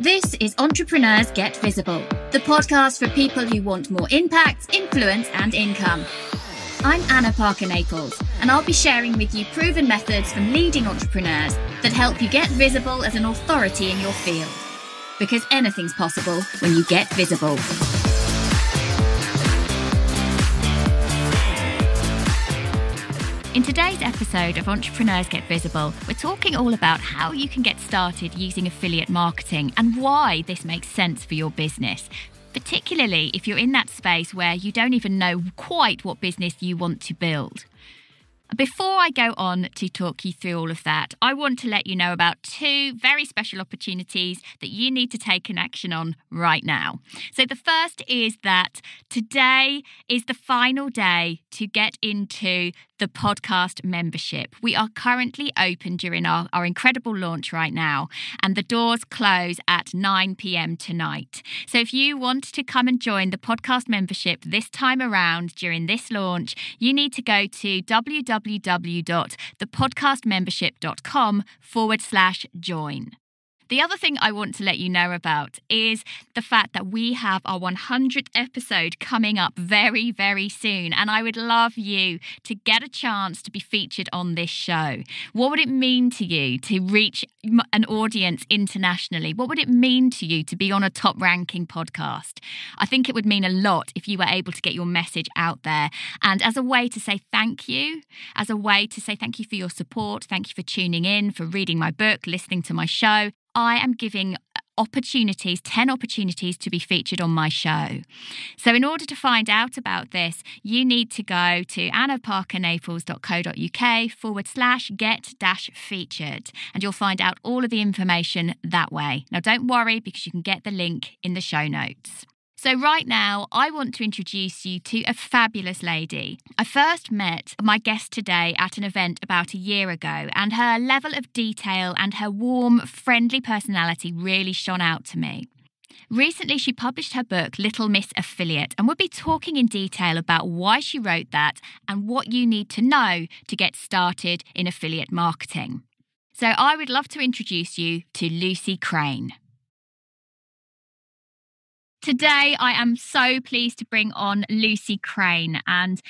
This is Entrepreneurs Get Visible, the podcast for people who want more impact, influence, and income. I'm Anna Parker Naples, and I'll be sharing with you proven methods from leading entrepreneurs that help you get visible as an authority in your field. Because anything's possible when you get visible. In today's episode of Entrepreneurs Get Visible, we're talking all about how you can get started using affiliate marketing and why this makes sense for your business. Particularly if you're in that space where you don't even know quite what business you want to build. Before I go on to talk you through all of that, I want to let you know about two very special opportunities that you need to take an action on right now. So, the first is that today is the final day to get into the podcast membership. We are currently open during our, our incredible launch right now, and the doors close at 9 pm tonight. So if you want to come and join the podcast membership this time around during this launch, you need to go to www.thepodcastmembership.com forward slash join. The other thing I want to let you know about is the fact that we have our 100th episode coming up very, very soon. And I would love you to get a chance to be featured on this show. What would it mean to you to reach an audience internationally? What would it mean to you to be on a top ranking podcast? I think it would mean a lot if you were able to get your message out there. And as a way to say thank you, as a way to say thank you for your support, thank you for tuning in, for reading my book, listening to my show, I am giving opportunities, 10 opportunities to be featured on my show. So, in order to find out about this, you need to go to annaparkernaples.co.uk forward slash get dash featured, and you'll find out all of the information that way. Now, don't worry because you can get the link in the show notes. So, right now, I want to introduce you to a fabulous lady. I first met my guest today at an event about a year ago, and her level of detail and her warm, friendly personality really shone out to me. Recently, she published her book, Little Miss Affiliate, and we'll be talking in detail about why she wrote that and what you need to know to get started in affiliate marketing. So, I would love to introduce you to Lucy Crane. Today, I am so pleased to bring on Lucy Crane. And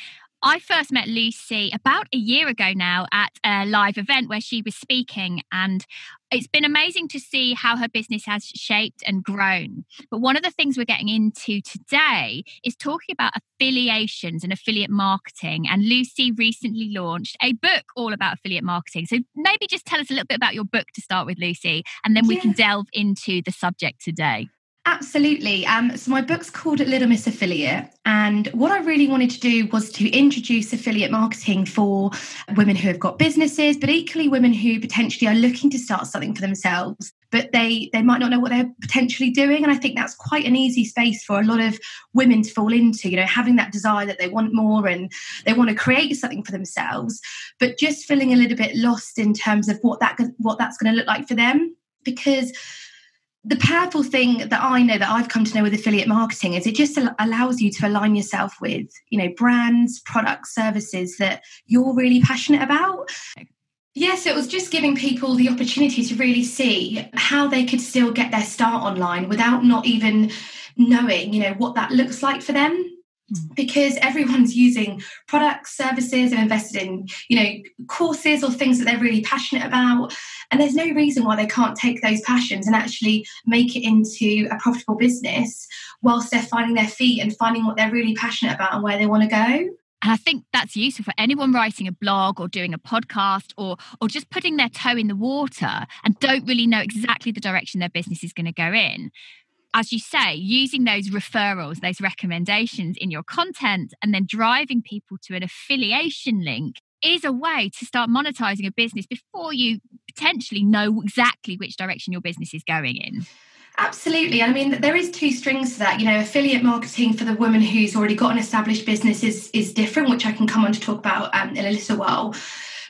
I first met Lucy about a year ago now at a live event where she was speaking. And it's been amazing to see how her business has shaped and grown. But one of the things we're getting into today is talking about affiliations and affiliate marketing. And Lucy recently launched a book all about affiliate marketing. So maybe just tell us a little bit about your book to start with, Lucy, and then we yeah. can delve into the subject today. Absolutely. Um, so my book's called Little Miss Affiliate, and what I really wanted to do was to introduce affiliate marketing for women who have got businesses, but equally women who potentially are looking to start something for themselves, but they they might not know what they're potentially doing. And I think that's quite an easy space for a lot of women to fall into. You know, having that desire that they want more and they want to create something for themselves, but just feeling a little bit lost in terms of what that what that's going to look like for them because the powerful thing that I know that I've come to know with affiliate marketing is it just allows you to align yourself with, you know, brands, products, services that you're really passionate about. Yes, it was just giving people the opportunity to really see how they could still get their start online without not even knowing, you know, what that looks like for them. Because everyone's using products services and invested in you know courses or things that they're really passionate about. And there's no reason why they can't take those passions and actually make it into a profitable business whilst they're finding their feet and finding what they're really passionate about and where they want to go. And I think that's useful for anyone writing a blog or doing a podcast or or just putting their toe in the water and don't really know exactly the direction their business is going to go in as you say, using those referrals, those recommendations in your content, and then driving people to an affiliation link is a way to start monetizing a business before you potentially know exactly which direction your business is going in. Absolutely. I mean, there is two strings to that. You know, affiliate marketing for the woman who's already got an established business is, is different, which I can come on to talk about um, in a little while.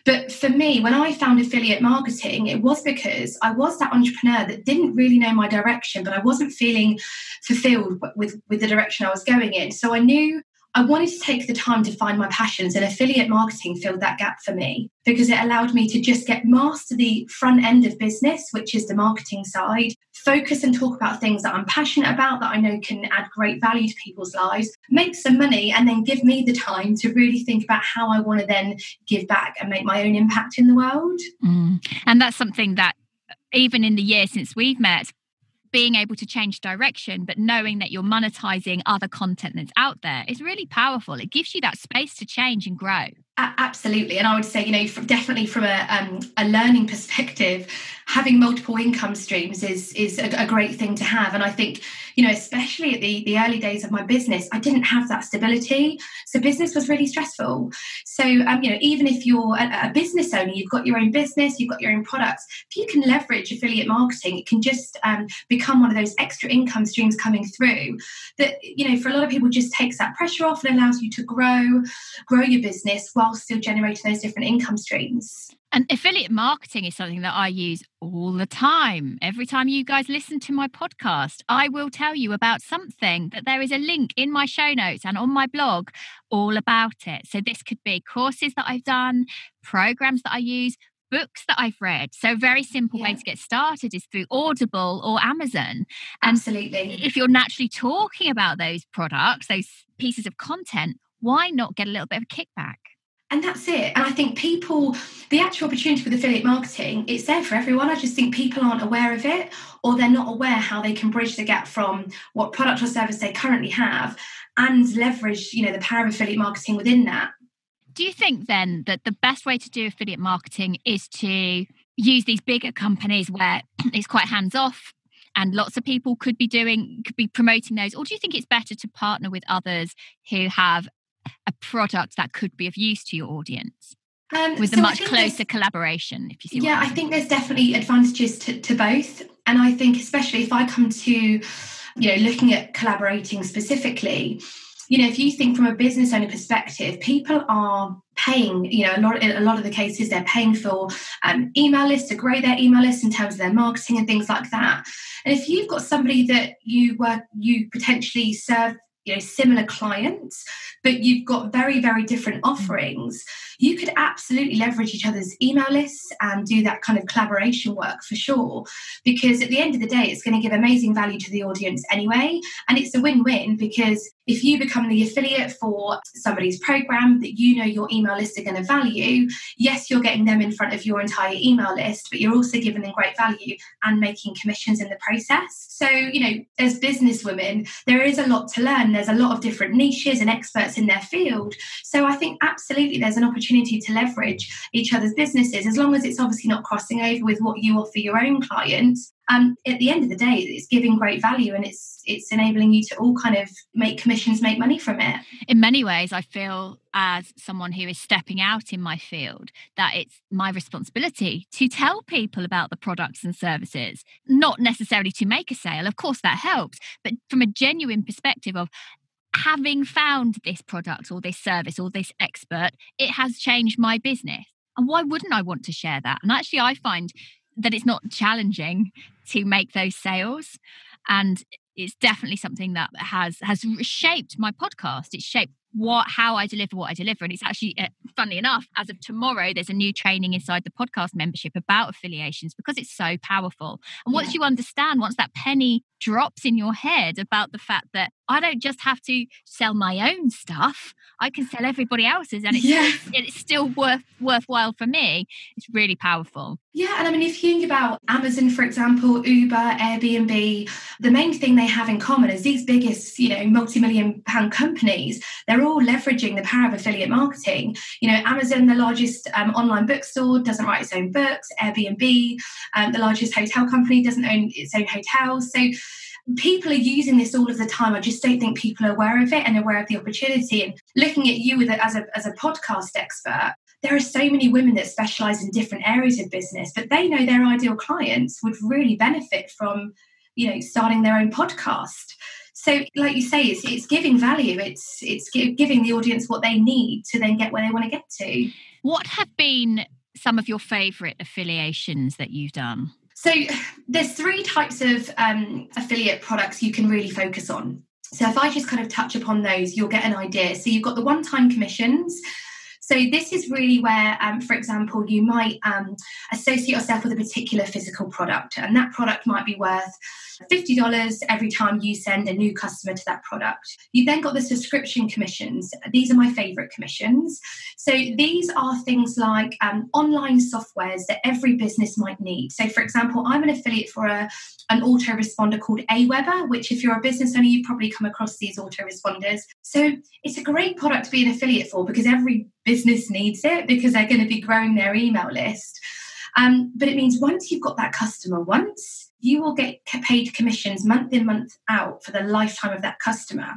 But for me, when I found affiliate marketing, it was because I was that entrepreneur that didn't really know my direction, but I wasn't feeling fulfilled with, with the direction I was going in. So I knew I wanted to take the time to find my passions, and affiliate marketing filled that gap for me because it allowed me to just get master the front end of business, which is the marketing side, focus and talk about things that I'm passionate about that I know can add great value to people's lives, make some money, and then give me the time to really think about how I want to then give back and make my own impact in the world. Mm. And that's something that even in the year since we've met, being able to change direction, but knowing that you're monetizing other content that's out there is really powerful. It gives you that space to change and grow. Absolutely, and I would say, you know, definitely from a um, a learning perspective, having multiple income streams is is a, a, great thing to have. And I think, you know, especially at the the early days of my business, I didn't have that stability, so business was really stressful. So, um, you know, even if you're a, a business owner, you've got your own business, you've got your own products. If you can leverage affiliate marketing, it can just um, become one of those extra income streams coming through. That you know, for a lot of people, just takes that pressure off and allows you to grow, grow your business while still generating those different income streams. And affiliate marketing is something that I use all the time. Every time you guys listen to my podcast, I will tell you about something that there is a link in my show notes and on my blog all about it. So, this could be courses that I've done, programs that I use, books that I've read. So, very simple yeah. way to get started is through Audible or Amazon. And Absolutely. If you're naturally talking about those products, those pieces of content, why not get a little bit of a kickback? And that's it. And i think people the actual opportunity with affiliate marketing it's there for everyone. I just think people aren't aware of it or they're not aware how they can bridge the gap from what product or service they currently have and leverage you know the power of affiliate marketing within that. Do you think then that the best way to do affiliate marketing is to use these bigger companies where it's quite hands off and lots of people could be doing could be promoting those? Or do you think it's better to partner with others who have a product that could be of use to your audience um, with so a much closer collaboration if you see yeah I, think there's definitely advantages to, to both. And i think especially if i come to you know looking at collaborating specifically you know if you think from a business owner perspective people are paying you know a lot in a lot of the cases they're paying for um, email lists to grow their email lists in terms of their marketing and things like that. And if you've got somebody that you work you potentially serve you know similar clients but you've got very very different mm. offerings you could absolutely leverage each other's email lists and do that kind of collaboration work for sure because at the end of the day it's going to give amazing value to the audience anyway and it's a win-win because if you become the affiliate for somebody's program that you know your email list are going to value, yes, you're getting them in front of your entire email list, but you're also giving them great value and making commissions in the process. So, you know, as business women, there is a lot to learn. There's a lot of different niches and experts in their field. So, I think absolutely there's an opportunity to leverage each other's businesses as long as it's obviously not crossing over with what you offer your own clients um, at the end of the day it's giving great value and it's it's enabling you to all kind of make commissions make money from it. In many ways i feel as someone who is stepping out in my field that it's my responsibility to tell people about the products and services not necessarily to make a sale. Of course that helps but from a genuine perspective of having found this product or this service or this expert it has changed my business and why wouldn't i want to share that and actually i find that it's not challenging to make those sales and it's definitely something that has has shaped my podcast it's shaped what how I deliver what I deliver. And it's actually, uh, funnily enough, as of tomorrow, there's a new training inside the podcast membership about affiliations because it's so powerful. And once yeah. you understand, once that penny drops in your head about the fact that I don't just have to sell my own stuff, I can sell everybody else's, and it's, yeah. it's still worth worthwhile for me. It's really powerful. Yeah, and I mean, if you think about Amazon, for example, Uber, Airbnb, the main thing they have in common is these biggest, you know, multi-million pound companies. They're all leveraging the power of affiliate marketing. You know, Amazon, the largest um, online bookstore, doesn't write its own books. Airbnb, um, the largest hotel company, doesn't own its own hotels. So people are using this all of the time. I just don't think people are aware of it and aware of the opportunity. And looking at you as a as a podcast expert, there are so many women that specialize in different areas of business, but they know their ideal clients would really benefit from, you know, starting their own podcast. So, like you say, it's, it's giving value. It's it's giving the audience what they need to then get where they want to get to. What have been some of your favourite affiliations that you've done? So, there's three types of um, affiliate products you can really focus on. So if I just kind of touch upon those, you'll get an idea. So you've got the one time commissions. So this is really where, um, for example, you might um, associate yourself with a particular physical product, and that product might be worth $50 every time you send a new customer to that product. You've then got the subscription commissions. These are my favorite commissions. So these are things like um, online softwares that every business might need. So, for example, I'm an affiliate for a, an autoresponder called Aweber, which, if you're a business owner, you've probably come across these autoresponders. So, it's a great product to be an affiliate for because every business needs it because they're going to be growing their email list. Um, but it means once you've got that customer once, you will get paid commissions month in, month out for the lifetime of that customer.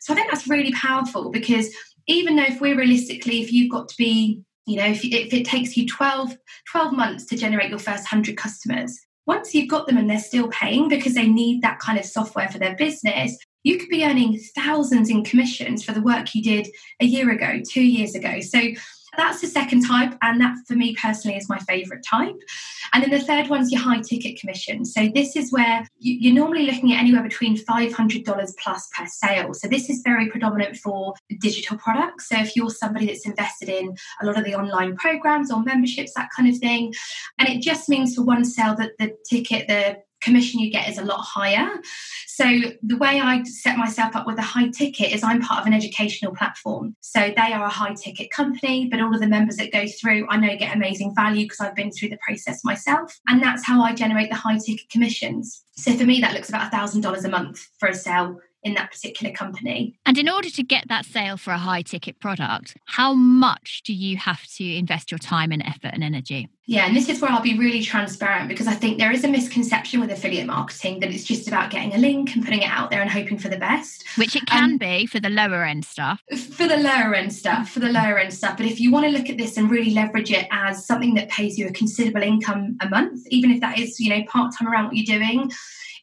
So I think that's really powerful because even though if we're realistically, if you've got to be, you know, if, if it takes you 12, 12 months to generate your first 100 customers, once you've got them and they're still paying because they need that kind of software for their business, you could be earning thousands in commissions for the work you did a year ago, two years ago. So that's the second type, and that for me personally is my favorite type. And then the third one's your high ticket commission. So this is where you're normally looking at anywhere between $500 plus per sale. So this is very predominant for digital products. So if you're somebody that's invested in a lot of the online programs or memberships, that kind of thing, and it just means for one sale that the ticket, the commission you get is a lot higher. So the way I set myself up with a high ticket is I'm part of an educational platform. So they are a high ticket company, but all of the members that go through I know get amazing value because I've been through the process myself. And that's how I generate the high ticket commissions. So for me, that looks about $1,000 a month for a sale in that particular company. And in order to get that sale for a high ticket product, how much do you have to invest your time and effort and energy? Yeah, and this is where I'll be really transparent because I think there is a misconception with affiliate marketing that it's just about getting a link and putting it out there and hoping for the best. Which it can um, be for the lower end stuff. For the lower end stuff, for the lower end stuff. But if you want to look at this and really leverage it as something that pays you a considerable income a month, even if that is, you know, part time around what you're doing,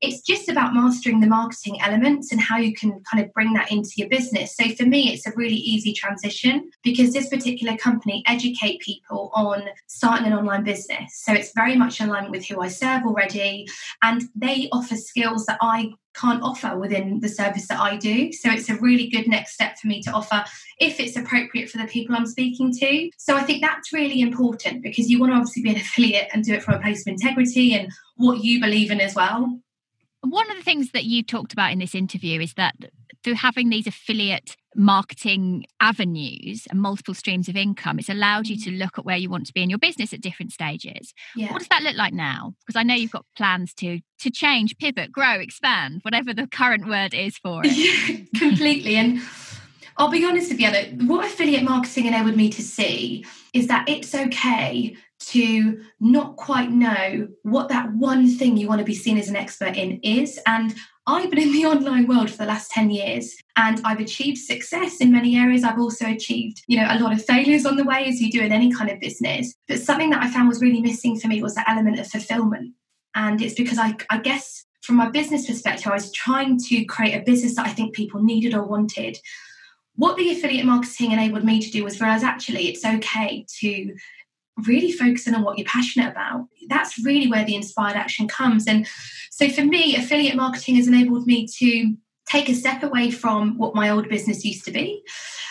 it's just about mastering the marketing elements and how you can kind of bring that into your business. So for me, it's a really easy transition because this particular company educate people on starting an online business. So it's very much in alignment with who I serve already, and they offer skills that I can't offer within the service that I do. So it's a really good next step for me to offer if it's appropriate for the people I'm speaking to. So I think that's really important because you want to obviously be an affiliate and do it from a place of integrity and what you believe in as well. One of the things that you talked about in this interview is that through having these affiliate marketing avenues and multiple streams of income, it's allowed you to mm. look at where you want to be in your business at different stages. Yeah. What does that look like now? Because I know you've got plans to to change, pivot, grow, expand, whatever the current word is for it. Yeah, completely. And I'll be honest with you, what affiliate marketing enabled me to see is that it's okay to not quite know what that one thing you want to be seen as an expert in is. And I've been in the online world for the last 10 years and I've achieved success in many areas. I've also achieved, you know, a lot of failures on the way as you do in any kind of business. But something that I found was really missing for me was the element of fulfillment. And it's because I, I guess from my business perspective, I was trying to create a business that I think people needed or wanted. What the affiliate marketing enabled me to do was realize actually it's okay to really focusing on what you're passionate about. That's really where the inspired action comes. And so for me, affiliate marketing has enabled me to take a step away from what my old business used to be.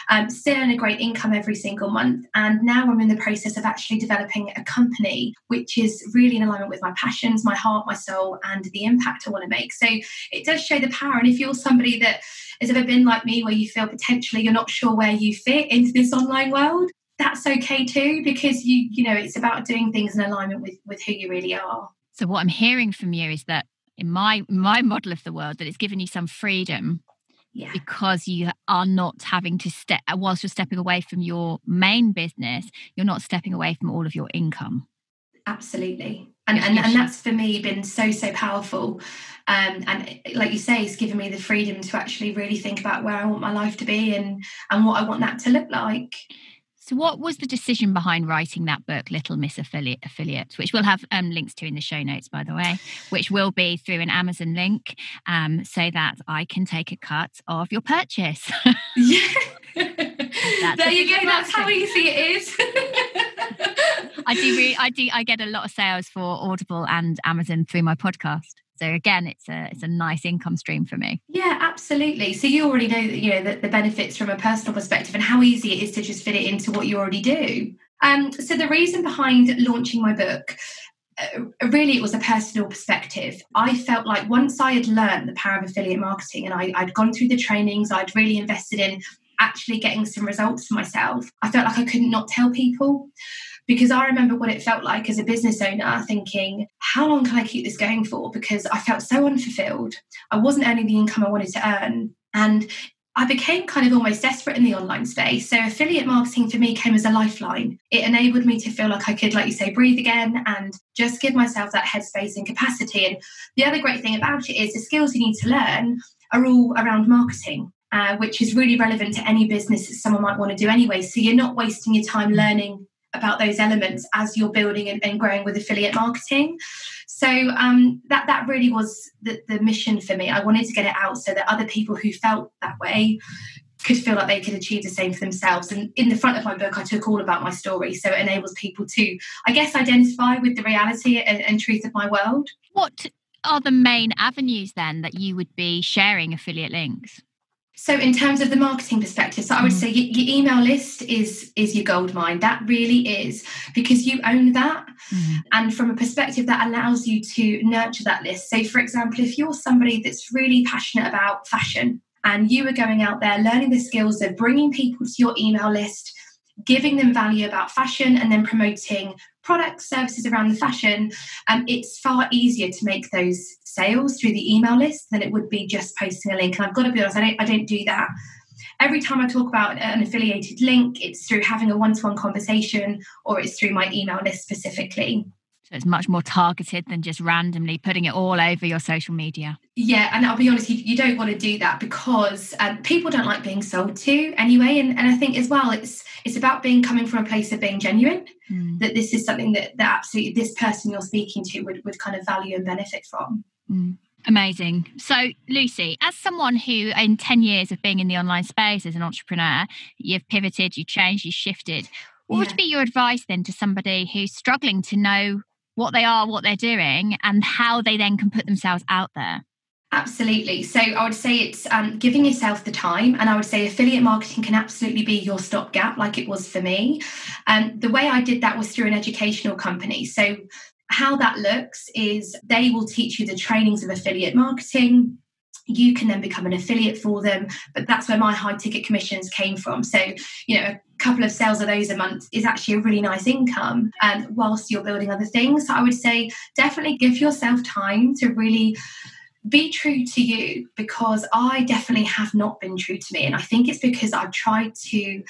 Um, still earn a great income every single month. And now I'm in the process of actually developing a company which is really in alignment with my passions, my heart, my soul, and the impact I want to make. So it does show the power. And if you're somebody that has ever been like me, where you feel potentially you're not sure where you fit into this online world, that's okay too because you you know it's about doing things in alignment with with who you really are. So what i'm hearing from you is that in my my model of the world that it's given you some freedom yeah. because you are not having to step whilst you're stepping away from your main business you're not stepping away from all of your income. Absolutely. And and, and that's for me been so so powerful. Um, and like you say it's given me the freedom to actually really think about where i want my life to be and and what i want that to look like so, what was the decision behind writing that book, Little Miss Affiliate, Affiliates, which we'll have um, links to in the show notes, by the way, which will be through an Amazon link, um, so that I can take a cut of your purchase. yeah. there you go. That's how easy it is. I do. Really, I do. I get a lot of sales for Audible and Amazon through my podcast. So again, it's a it's a nice income stream for me. Yeah, absolutely. So you already know that you know the, the benefits from a personal perspective and how easy it is to just fit it into what you already do. Um, so the reason behind launching my book uh, really it was a personal perspective i felt like once i had learned the power of affiliate marketing and I, i'd gone through the trainings i'd really invested in actually getting some results for myself i felt like i couldn't not tell people because i remember what it felt like as a business owner thinking how long can i keep this going for because i felt so unfulfilled i wasn't earning the income i wanted to earn and I became kind of almost desperate in the online space. So, affiliate marketing for me came as a lifeline. It enabled me to feel like I could, like you say, breathe again and just give myself that headspace and capacity. And the other great thing about it is the skills you need to learn are all around marketing. Uh, which is really relevant to any business that someone might want to do anyway. So you're not wasting your time learning about those elements as you're building and, and growing with affiliate marketing. So um, that that really was the, the mission for me. I wanted to get it out so that other people who felt that way could feel like they could achieve the same for themselves. And in the front of my book, I took all about my story. So it enables people to, I guess, identify with the reality and, and truth of my world. What are the main avenues then that you would be sharing affiliate links? So, in terms of the marketing perspective, so I would mm. say your, your, email list is is your gold mine. That really is because you own that, mm. and from a perspective that allows you to nurture that list. So, for example, if you're somebody that's really passionate about fashion and you are going out there learning the skills of bringing people to your email list, giving them value about fashion, and then promoting products, services around the fashion, um, it's far easier to make those sales through the email list than it would be just posting a link. And I've got to be honest, I don't, I don't do that. Every time I talk about an affiliated link, it's through having a one to one conversation or it's through my email list specifically. So it's much more targeted than just randomly putting it all over your social media. Yeah, and I'll be honest, you, you don't want to do that because um, people don't like being sold to anyway. And, and I think as well, it's it's about being coming from a place of being genuine. Mm. That this is something that that absolutely this person you're speaking to would would kind of value and benefit from. Mm. Amazing. So, Lucy, as someone who, in 10 years of being in the online space as an entrepreneur, you've pivoted, you changed, you shifted. What yeah. would be your advice then to somebody who's struggling to know what they are, what they're doing, and how they then can put themselves out there? Absolutely. So I would say it's um, giving yourself the time, and I would say affiliate marketing can absolutely be your stopgap, like it was for me. Um, the way I did that was through an educational company. So how that looks is they will teach you the trainings of affiliate marketing. You can then become an affiliate for them, but that's where my high ticket commissions came from. So, you know, a couple of sales of those a month is actually a really nice income and um, whilst you're building other things. So I would say definitely give yourself time to really be true to you because I definitely have not been true to me. And I think it's because I've tried to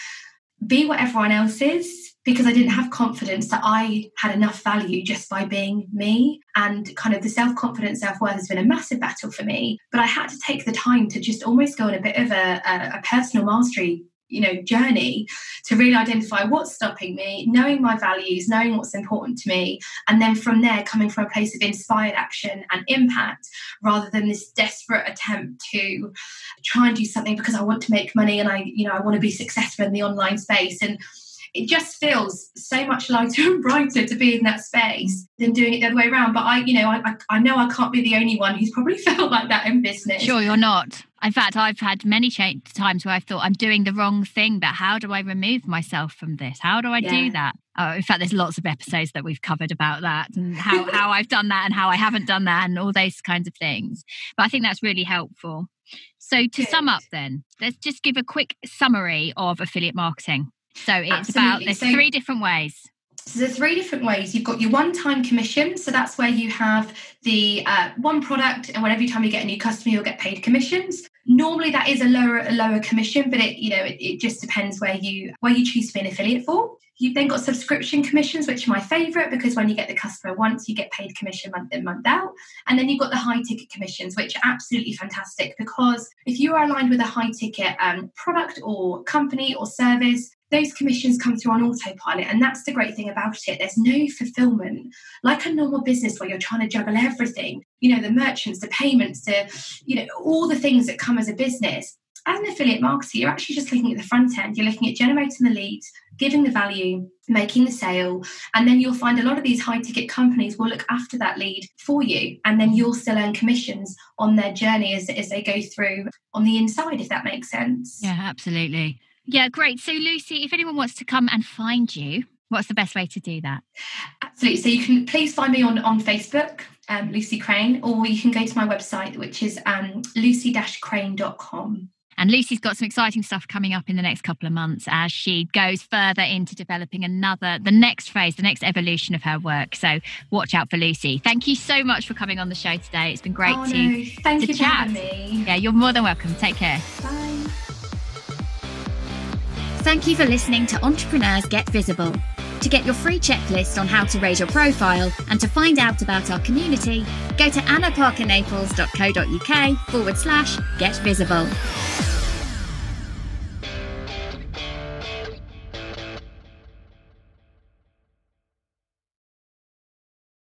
be what everyone else is because I didn't have confidence that I had enough value just by being me. And kind of the self confidence, self worth has been a massive battle for me. But I had to take the time to just almost go on a bit of a, a, a personal mastery you know journey to really identify what's stopping me knowing my values knowing what's important to me and then from there coming from a place of inspired action and impact rather than this desperate attempt to try and do something because i want to make money and i you know i want to be successful in the online space and it just feels so much lighter and brighter to be in that space than doing it the other way around. But I, you know, I, I know I can't be the only one who's probably felt like that in business. Sure, you're not. In fact, I've had many times where I've thought I'm doing the wrong thing, but how do I remove myself from this? How do I yeah. do that? Oh, in fact, there's lots of episodes that we've covered about that and how, how I've done that and how I haven't done that and all those kinds of things. But I think that's really helpful. So, to Good. sum up, then, let's just give a quick summary of affiliate marketing. So it's Absolutely. about there's so, three different ways. So there's three different ways. You've got your one-time commission. So that's where you have the uh, one product, and whenever time you get a new customer, you'll get paid commissions. Normally, that is a lower a lower commission, but it you know it, it just depends where you where you choose to be an affiliate for. You've then got subscription commissions, which are my favorite because when you get the customer once, you get paid commission month in, month out. And then you've got the high ticket commissions, which are absolutely fantastic because if you are aligned with a high ticket um, product or company or service, those commissions come through on autopilot. And that's the great thing about it. There's no fulfillment like a normal business where you're trying to juggle everything, you know, the merchants, the payments, the, you know, all the things that come as a business as an affiliate marketer, you're actually just looking at the front end. You're looking at generating the leads, giving the value, making the sale. And then you'll find a lot of these high ticket companies will look after that lead for you. And then you'll still earn commissions on their journey as, as they go through on the inside, if that makes sense. Yeah, absolutely. Yeah, great. So, Lucy, if anyone wants to come and find you, what's the best way to do that? Absolutely. So, you can please find me on, on Facebook, um, Lucy Crane, or you can go to my website, which is um, lucy crane.com. And Lucy's got some exciting stuff coming up in the next couple of months as she goes further into developing another, the next phase, the next evolution of her work. So watch out for Lucy. Thank you so much for coming on the show today. It's been great oh, to, no. Thank to you chat. For me. Yeah, you're more than welcome. Take care. Bye. Thank you for listening to Entrepreneurs Get Visible. To get your free checklist on how to raise your profile and to find out about our community, go to annaparkernaples.co.uk forward slash get visible.